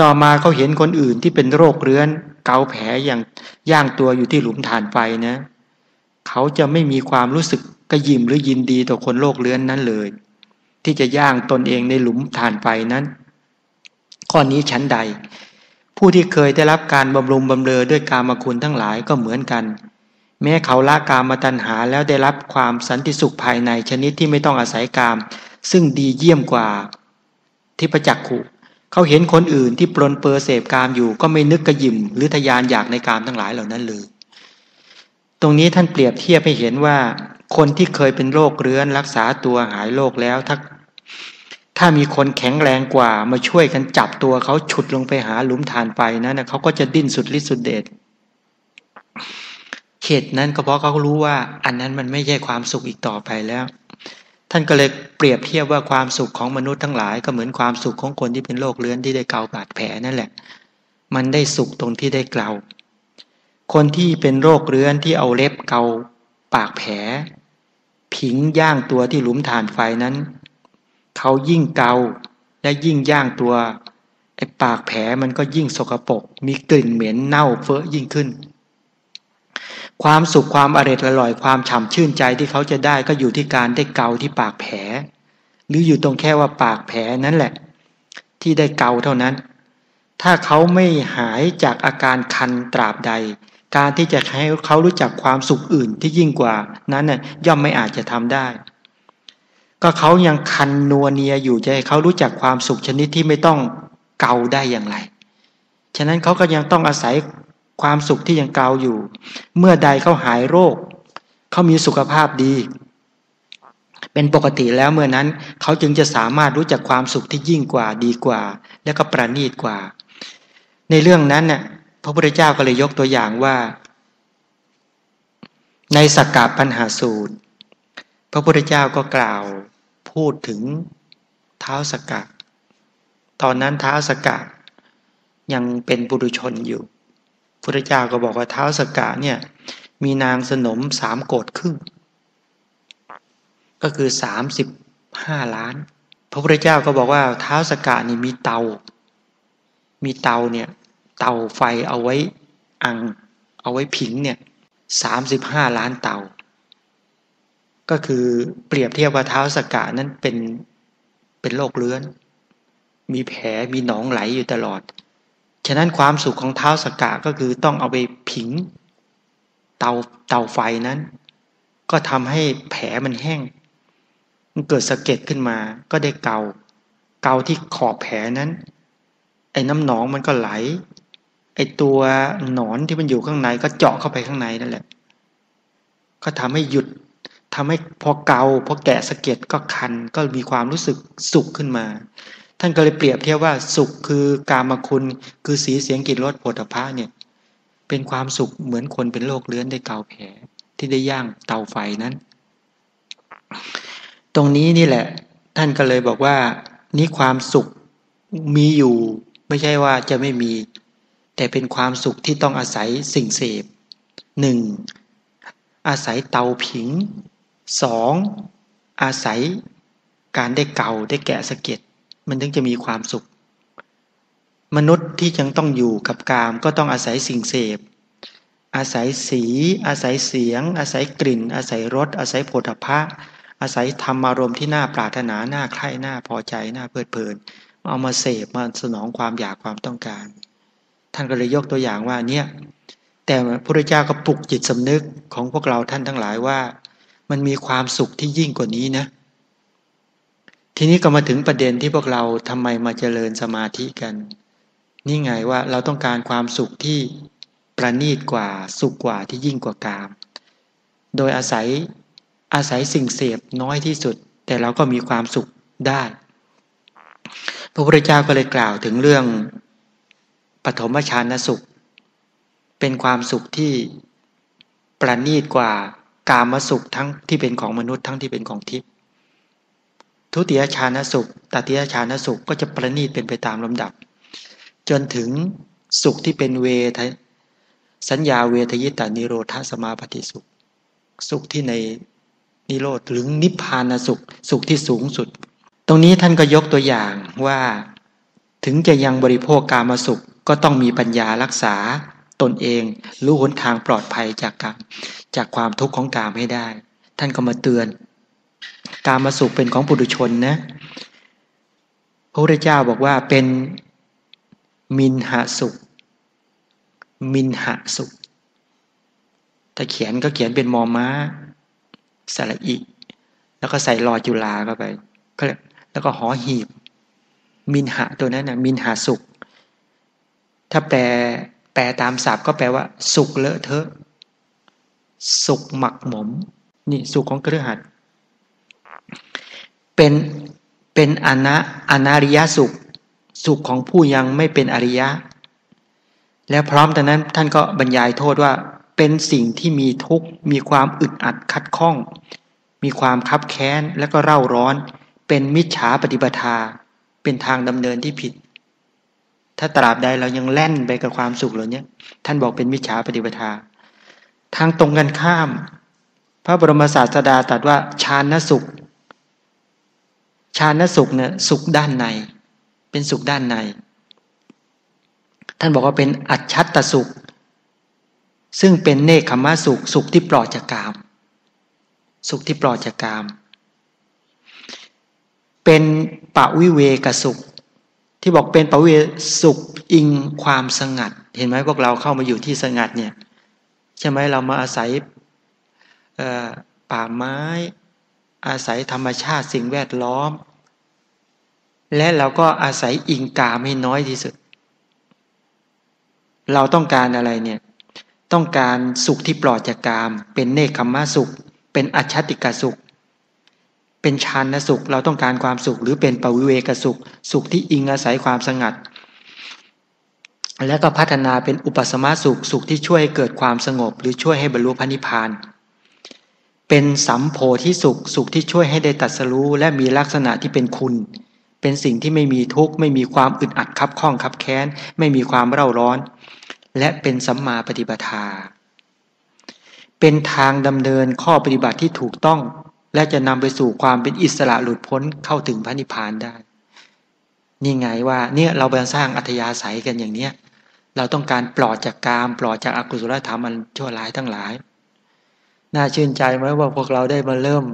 ต่อมาเขาเห็นคนอื่นที่เป็นโรคเรื้อน เกาแผลอย่างย่างตัวอยู่ที่หลุมฐานไฟนะ เขาจะไม่มีความรู้สึกกระยิมหรือยินดีต่อคนโรคเรื้อนนั้นเลย ที่จะย่างตนเองในหลุมฐานไฟนั้น ข้อนี้ชั้นใด ผู้ที่เคยได้รับการบำรุงบำเรอด้วยกามคุณทั้งหลายก็เหมือนกัน แม้เขาละกามตัญหาแล้วได้รับความสันติสุขภายในชนิดที่ไม่ต้องอาศัยกาม ซึ่งดีเยี่ยมกว่าที่ประจักขุ เขาเห็นคนอื่นที่ปลนเปอร์เสพกามอยู่ ก็ไม่นึกกระยิมหรือทยานอยากในกามทั้งหลายเหล่านั้นเลย ตรงนี้ท่านเปรียบเทียบให้เห็นว่า คนที่เคยเป็นโรคเรื้อนรักษาตัวหายโรคแล้วถ้าถ้ามีคนแข็งแรงกว่ามาช่วยกันจับตัวเขาฉุดลงไปหาหลุมฐานไปนะนะเขาก็จะดิ้นสุดฤทธิ์สุดเดชเหตุนั้นก็เพราะเขารู้ว่า อันนั้นมันไม่ใช่ความสุขอีกต่อไปแล้ว ท่านก็เลยเปรียบเทียบว่าความสุขของมนุษย์ทั้งหลาย ก็เหมือนความสุขของคนที่เป็นโรคเลื้อนที่ได้เกาบาดแผลนั่นแหละ มันได้สุขตรงที่ได้เกาคนที่เป็นโรคเรื้อนที่เอาเล็บเกาปากแผล ผิงย่างตัวที่หลุมฐานไฟนั้น เขายิ่งเกาและยิ่งย่างตัวไอ้ปากแผลมันก็ยิ่งสกปรกมีกลิ่นเหม็นเน่าเฟ้อยิ่งขึ้น ความสุขความอร่อยอร่อยความฉ่ำชื่นใจที่เขาจะได้ก็อยู่ที่การได้เกาที่ปากแผล หรืออยู่ตรงแค่ว่าปากแผลนั่นแหละ ที่ได้เกาเท่านั้น ถ้าเขาไม่หายจากอาการคันตราบใด การที่จะให้เขารู้จักความสุขอื่นที่ยิ่งกว่านั้นน่ยย่อมไม่อาจจะทำได้ ก็เขายังคันนัวเนียอยู่จะให้เขารู้จักความสุขชนิดที่ไม่ต้องเกาได้อย่างไร ฉะนั้นเขาก็ยังต้องอาศัย ความสุขที่ยังเกาอยู่ เมื่อใดเขาหายโรค เขามีสุขภาพดี เป็นปกติแล้วเมื่อนั้น เขาจึงจะสามารถรู้จักความสุขที่ยิ่งกว่าดีกว่า และก็ประณีตกว่า ในเรื่องนั้นน่ยพระพุทธเจ้าก็เลยยกตัวอย่างว่า ในสกกาปัญหาสูตร พระพุทธเจ้าก็กล่าวพูดถึงเท้าสกกะตอนนั้นเท้าสกกะยังเป็นบุรุชนอยู่ พุทธเจ้าก็บอกว่าเท้าสกกะเนี่ยมีนางสนมสามโกดครึ่ง ก็คือสามสิบห้าล้าน พระพุทธเจ้าก็บอกว่าเท้าสกกะนี่มีเตา มีเตาเนี่ยเตาไฟเอาไว้อัง เอาไว้ผิงเนี่ยสามสิบห้าล้านเตา ก็คือเปรียบเทียบว่าเท้าสกกะนั้นเป็นเป็นโรคเลื้อน มีแผลมีหนองไหลอยู่ตลอด ฉะนั้นความสุขของเท้าสกกะก็คือต้องเอาไปผิง เตาเตาไฟนั้น ก็ทำให้แผลมันแห้ง มันเกิดสะเก็ดขึ้นมา ก็ได้เกา เกาที่ขอบแผลนั้น ไอ้น้ำหนองมันก็ไหล ไอ้ตัวหนอนที่มันอยู่ข้างในก็เจาะเข้าไปข้างในนั่นแหละ ก็ทำให้หยุดทำให้พอเกาพอแกะสะเก็ดก็คันก็มีความรู้สึกสุขขึ้นมา ท่านก็เลยเปรียบเทียบว่าสุขคือกามคุณ คือสีเสียงกลิ่นรสผลิภัณฑ์เนี่ย เป็นความสุขเหมือนคนเป็นโรคเลื้อนได้เกาแผลที่ได้ย่างเตาไฟนั้น ตรงนี้นี่แหละ ท่านก็เลยบอกว่า นี่ความสุขมีอยู่ ไม่ใช่ว่าจะไม่มี แต่เป็นความสุขที่ต้องอาศัยสิ่งเสพหนึ่งอาศัยเตาผิงสองอาศัยการได้เกาได้แกะสะเก็ด มันถึงจะมีความสุข มนุษย์ที่ยังต้องอยู่กับกามก็ต้องอาศัยสิ่งเสพ อาศัยสี อาศัยเสียง อาศัยกลิ่น อาศัยรส อาศัยผลิภะอาศัยธรรมารมณ์ที่น่าปรารถนาน่าใคร่น่าพอใจน่าเพลิดเพลิน เอามาเสพมาสนองความอยากความต้องการ ท่านก็เลยยกตัวอย่างว่าเนี่ยแต่พระเจ้าก็ปลุกจิตสำนึกของพวกเราท่านทั้งหลายว่า มันมีความสุขที่ยิ่งกว่านี้นะ ทีนี้ก็มาถึงประเด็นที่พวกเราทำไมมาเจริญสมาธิกัน นี่ไงว่าเราต้องการความสุขที่ประณีตกว่าสุขกว่าที่ยิ่งกว่ากาม โดยอาศัยอาศัยสิ่งเสพน้อยที่สุด แต่เราก็มีความสุขได้ พระพุทธเจ้าก็เลยกล่าวถึงเรื่องปฐมฌานสุข เป็นความสุขที่ประณีตกว่ากามสุขทั้งที่เป็นของมนุษย์ทั้งที่เป็นของทิพย์ ทุติยชาณสุขตติยชาณสุขก็จะประณีตเป็นไปตามลำดับ จนถึงสุขที่เป็นเวทสัญญาเวทยิตานิโรธาสมาปฏิสุข สุขที่ในนิโรธหรือนิพพานสุข สุขที่สูงสุด ตรงนี้ท่านก็ยกตัวอย่างว่าถึงจะยังบริโภคกามาสุขก็ต้องมีปัญญารักษาตนเอง รู้หนทางปลอดภัยจากกรรมจากความทุกข์ของกามให้ได้ ท่านก็มาเตือน กามาสุขเป็นของปุถุชนนะพระพุทธเจ้าบอกว่าเป็นมินหาสุข มินหาสุข ถ้าเขียนก็เขียนเป็นมอม้าสระอีแล้วก็ใส่รอจุลาเข้าไปแล้วก็หอหีบ มินหะตัวนั้นนะมินหาสุข ถ้าแปลแปลตามศัพท์ก็แปลว่า สุขเลอะเทอะ สุขหมักหมม นี่สุขของเครือขัด เป็นเป็นอนาอนาริยสุข สุขของผู้ยังไม่เป็นอริยะ และพร้อมแต่นั้นท่านก็บรรยายโทษว่าเป็นสิ่งที่มีทุกข์มีความอึดอัดคัดข้อง มีความคับแค้นและก็เร่าร้อน เป็นมิจฉาปฏิปทาเป็นทางดำเนินที่ผิด ถ้าตราบใดเรายังแล่นไปกับความสุขเหล่านี้ท่านบอกเป็นมิจฉาปฏิปทาทางตรงกันข้าม พระบรมศาสดาตรัสว่าชาณสุข ชาณสุขเนี่ยสุขด้านใน เป็นสุขด้านใน ท่านบอกว่าเป็นอัจฉตสุข ซึ่งเป็นเนคขมะสุข สุขที่ปลอดจากกาม สุขที่ปลอดจากกาม เป็นปะวิเวกสุข ที่บอกเป็นปะวิเวสุขอิงความสงัด เห็นไหมพวกเราเข้ามาอยู่ที่สงัดเนี่ยใช่ไหมเรามาอาศัยป่าไม้ อาศัยธรรมชาติสิ่งแวดล้อม และเราก็อาศัยอิงกามให้น้อยที่สุด เราต้องการอะไรเนี่ยต้องการสุขที่ปลอดจากกาม เป็นเนคขมมะสุข เป็นอัจฉติกสุข เป็นชานสุข เราต้องการความสุข หรือเป็นปวิเวกสุข สุขที่อิงอาศัยความสงัด และก็พัฒนาเป็นอุปสมะสุข สุขที่ช่วยให้เกิดความสงบ หรือช่วยให้บรรลุพระนิพพาน เป็นสัมโพธิสุขสุขที่ช่วยให้ได้ตัดสรู้และมีลักษณะที่เป็นคุณ เป็นสิ่งที่ไม่มีทุกข์ไม่มีความอึดอัดคับข้องคับแค้น ไม่มีความเร่าร้อน และเป็นสัมมาปฏิปทา เป็นทางดำเนินข้อปฏิบัติที่ถูกต้อง และจะนำไปสู่ความเป็นอิสระหลุดพ้นเข้าถึงพระนิพพานได้ นี่ไงว่าเนี่ยเราไปสร้างอัธยาศัยกันอย่างเนี้ยเราต้องการปลอดจากกามปลอดจากอากุศลธรรมมันชั่วร้ายทั้งหลาย น่าชื่นใจไหมว่าพวกเราได้มาเริ่ม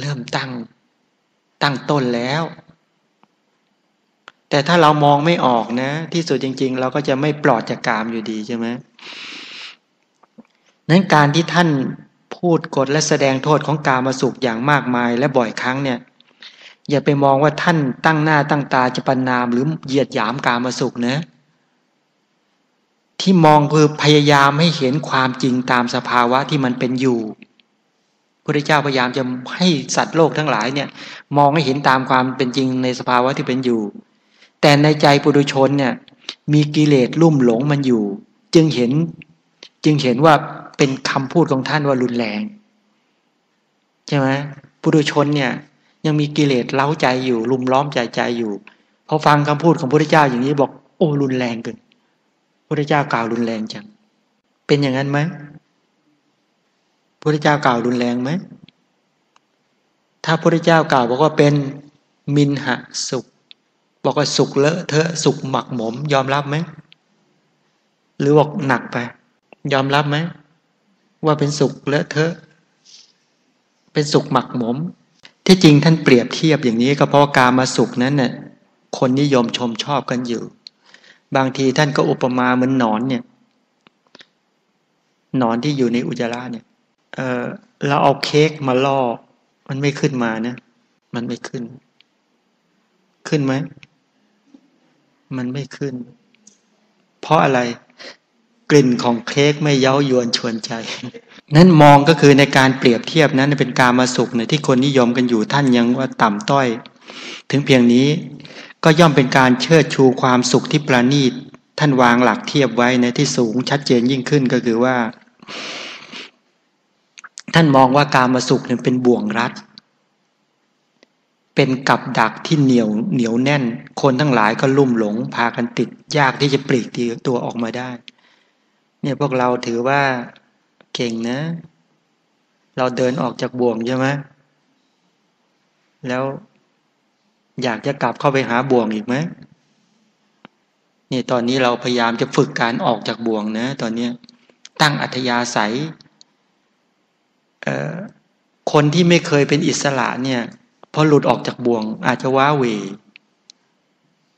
เริ่มตั้ง ตั้งต้นแล้ว แต่ถ้าเรามองไม่ออกนะ ที่สุดจริง ๆ เราก็จะไม่ปลอดจากกามอยู่ดีใช่ไหมนั้นการที่ท่านพูดกฎและแสดงโทษของกามาสุขอย่างมากมายและบ่อยครั้งเนี่ย อย่าไปมองว่าท่านตั้งหน้าตั้งตาจะปนามหรือเหยียดหยามกามาสุขนะ ที่มองคือพยายามให้เห็นความจริงตามสภาวะที่มันเป็นอยู่พระเจ้าพยายามจะให้สัตว์โลกทั้งหลายเนี่ย มองให้เห็นตามความเป็นจริงในสภาวะที่เป็นอยู่ แต่ในใจปุถุชนเนี่ย มีกิเลสลุ่มหลงมันอยู่ จึงเห็นจึงเห็นว่าเป็นคำพูดของท่านว่ารุนแรงใช่ไหมปุถุชนเนี่ย ยังมีกิเลสเล้าใจอยู่ ลุมล้อมใจใจอยู่พอฟังคำพูดของพระเจ้าอย่างนี้บอก โอ้รุนแรงเกิน พระเจ้ากล่าวรุนแรงจัง เป็นอย่างนั้นไหมพระเจ้ากล่าวรุนแรงไหม ถ้าพระเจ้ากล่าวบอกว่าเป็นมินหะสุข บอกว่าสุกเลอะเทอะสุกหมักหมม ยอมรับไหม หรือบอกหนักไป ยอมรับไหม ว่าเป็นสุกเลอะเทอะ เป็นสุกหมักหมม ที่จริงท่านเปรียบเทียบอย่างนี้ก็เพราะการมาสุกนั้นเนี่ยคนนิยมชมชอบกันอยู่ บางทีท่านก็อุปมาเหมือนหนอนเนี่ยหนอนที่อยู่ในอุจจาระเนี่ยเออเราเอาเค้กมาล่อ มันไม่ขึ้นมานะ มันไม่ขึ้น ขึ้นไหม มันไม่ขึ้น เพราะอะไร กลิ่นของเค้กไม่เย้ายวนชวนใจ นั้นมองก็คือในการเปรียบเทียบนั้นเป็นการมาสุขเนี่ยที่คนนิยมกันอยู่ท่านยังว่าต่ำต้อย ถึงเพียงนี้ ก็ย่อมเป็นการเชิดชูความสุขที่ประณีต ท่านวางหลักเทียบไว้ในที่สูงชัดเจนยิ่งขึ้นก็คือว่า ท่านมองว่าการมาสุขเนี่ยเป็นบ่วงรัด เป็นกับดักที่เหนียวเหนียวแน่น คนทั้งหลายก็ลุ่มหลง พากันติด ยากที่จะปลีกตัวออกมาได้ เนี่ยพวกเราถือว่าเก่งนะ เราเดินออกจากบ่วงใช่ไหมแล้ว อยากจะกลับเข้าไปหาบ่วงอีกไหมนี่ตอนนี้เราพยายามจะฝึกการออกจากบ่วงนะ ตอนนี้ตั้งอัธยาศัยคนที่ไม่เคยเป็นอิสระเนี่ยพอหลุดออกจากบ่วง อาจจะว้าเว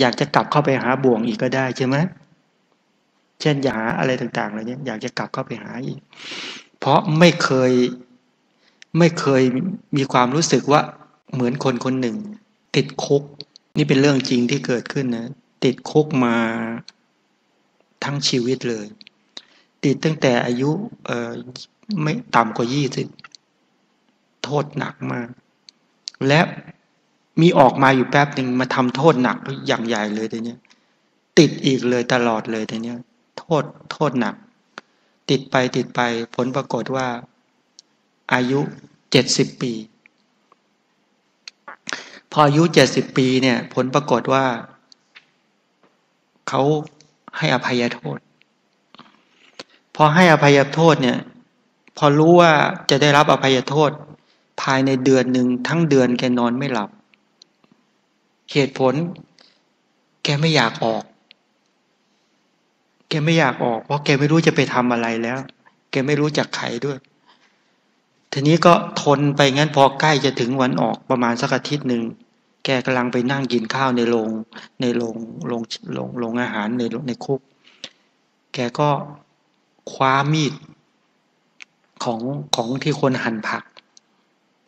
อยากจะกลับเข้าไปหาบ่วงอีกก็ได้ใช่ไหมเช่นอยากหาอะไรต่างๆอะไรเนี้ยอยากจะกลับเข้าไปหาอีก เพราะไม่เคยไม่เคยมีความรู้สึกว่าเหมือนคนคนหนึ่ง ติดคุก นี่เป็นเรื่องจริงที่เกิดขึ้นนะ ติดคุกมาทั้งชีวิตเลย ติดตั้งแต่อายุเอ่อไม่ต่ำกว่ายี่สิบโทษหนักมาก และมีออกมาอยู่แป๊บหนึ่งมาทำโทษหนักอย่างใหญ่เลยแต่เนี้ยติดอีกเลยตลอดเลยแต่เนี้ยโทษโทษหนัก ติดไปติดไปผลปรากฏว่า อายุเจ็ดสิบปี พออายุเจ็ดสิบปีเนี่ย ผลปรากฏว่า เขาให้อภัยโทษ พอให้อภัยโทษเนี่ย พอรู้ว่าจะได้รับอภัยโทษ ภายในเดือนหนึ่งทั้งเดือนแกนอนไม่หลับ เหตุผล แกไม่อยากออก แกไม่อยากออก เพราะแกไม่รู้จะไปทำอะไรแล้ว แกไม่รู้จักใครด้วย ทีนี้ก็ทนไปงั้นพอใกล้จะถึงวันออกประมาณสักอาทิตย์หนึ่งแกกำลังไปนั่งกินข้าวในโรงในโรงโรงโรงโรงอาหารในในคุก แกก็คว้ามีดของของที่คนหั่นผัก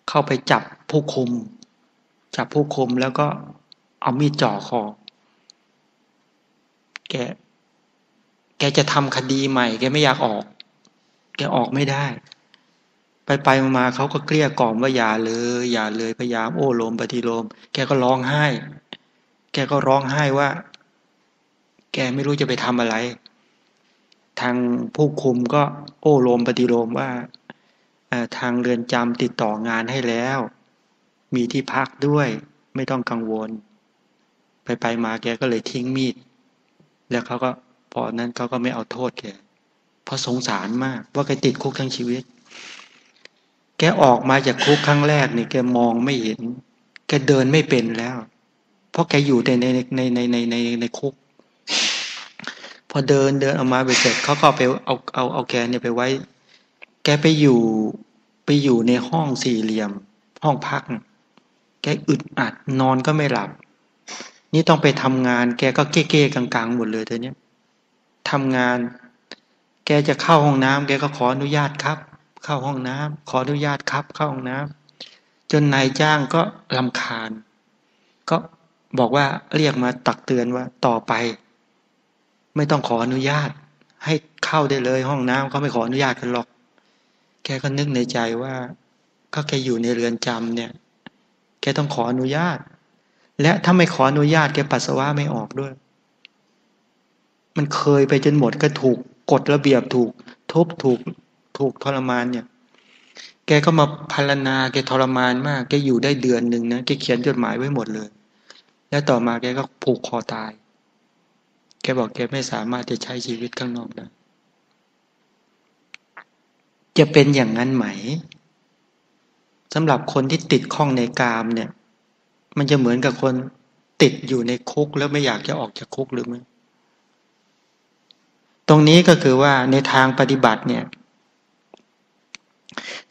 เข้าไปจับผู้คุม จับผู้คุมแล้วก็เอามีดจ่อคอแกแกจะทำคดีใหม่ แกไม่อยากออก แกออกไม่ได้ ไปไปมาเขาก็เกลี้ยกล่อมว่าอย่าเลย อย่าเลยพยายามโอ้ลมปฏิโลม แกก็ร้องไห้ แกก็ร้องไห้ว่า แกไม่รู้จะไปทำอะไร ทางผู้คุมก็โอ้ลมปฏิโลมว่าทางเรือนจำติดต่องานให้แล้ว มีที่พักด้วย ไม่ต้องกังวล ไปไปมาแกก็เลยทิ้งมีด แล้วเขาก็พอนั้นเขาก็ไม่เอาโทษแกเพราะสงสารมากว่าแกติดคุกทั้งชีวิต แกออกมาจากคุกครั้งแรกนี่แกมองไม่เห็น แกเดินไม่เป็นแล้ว เพราะแกอยู่ในในในในในในในคุก พอเดินเดินออกมาไปเสร็จเขาก็ไปเอาเอาเอาแกเนี่ยไปไว้ แกไปอยู่ไปอยู่ในห้องสี่เหลี่ยม ห้องพัก แกอึดอัดนอนก็ไม่หลับ นี่ต้องไปทำงาน แกก็เก้ๆกลางๆหมดเลยเธอเนี้ยทำงาน แกจะเข้าห้องน้ำแกก็ขออนุญาตครับ เข้าห้องน้ำขออนุญาตครับ เข้าห้องน้ำจนนายจ้างก็ลำคาญ ก็บอกว่าเรียกมาตักเตือนว่าต่อไป ไม่ต้องขออนุญาต ให้เข้าได้เลยห้องน้ำเขาไม่ขออนุญาตกันหรอก แกก็นึกในใจว่าก็แกอยู่ในเรือนจำเนี่ย แกต้องขออนุญาต และถ้าไม่ขออนุญาตแกปัสสาวะไม่ออกด้วย มันเคยไปจนหมดก็ถูกกฎระเบียบถูกทุบถูก ถูกทรมานเนี่ย แกก็มาพารณาแกทรมานมาก แกอยู่ได้เดือนหนึ่งนะแกเขียนจดหมายไว้หมดเลย แล้วต่อมาแกก็ผูกคอตาย แกบอกแกไม่สามารถจะใช้ชีวิตข้างนอกได้จะเป็นอย่างนั้นไหมสำหรับคนที่ติดข้องในกามเนี่ย มันจะเหมือนกับคนติดอยู่ในคุกแล้วไม่อยากจะออกจากคุกหรือไม่ตรงนี้ก็คือว่าในทางปฏิบัติเนี่ย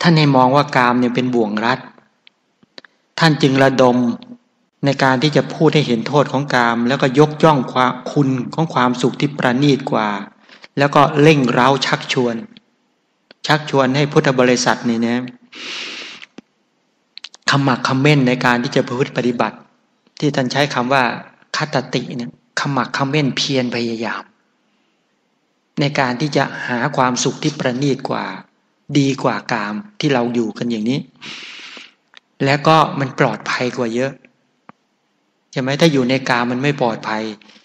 ท่านให้มองว่ากามเนี่ยเป็นบ่วงรัด ท่านจึงระดมในการที่จะพูดให้เห็นโทษของกาม แล้วก็ยกย่องความคุณของความสุขที่ประณีตกว่า แล้วก็เร่งเร้าชักชวน ชักชวนให้พุทธบริษัทนี่นะขมักขม้นในการที่จะพูดปฏิบัติ ที่ท่านใช้คำว่าคตติเนี่ยขมักขม้นเพียรพยายาม ในการที่จะหาความสุขที่ประณีตกว่า ดีกว่ากามที่เราอยู่กันอย่างนี้ แล้วก็มันปลอดภัยกว่าเยอะใช่ไหมถ้าอยู่ในกามมันไม่ปลอดภัย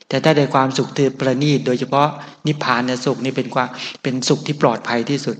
แต่ถ้าได้ความสุขที่ประณีตโดยเฉพาะนิพพานสุขนี่เป็นความเป็นสุขที่ปลอดภัยที่สุด